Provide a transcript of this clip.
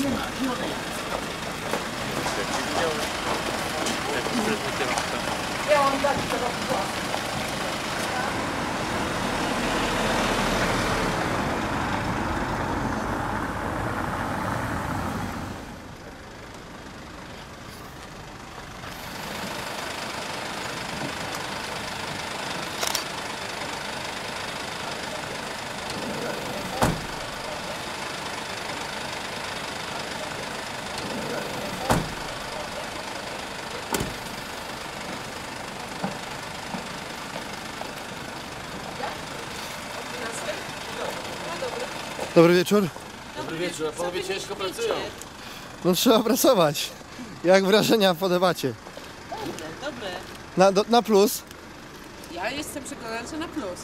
気をつけて。Dobry wieczór. Dobry wieczór, a panowie ciężko pracują. No trzeba pracować. Jak wrażenia po debacie? Dobre, dobre. Na, do, na plus. Ja jestem przekonana, że na plus.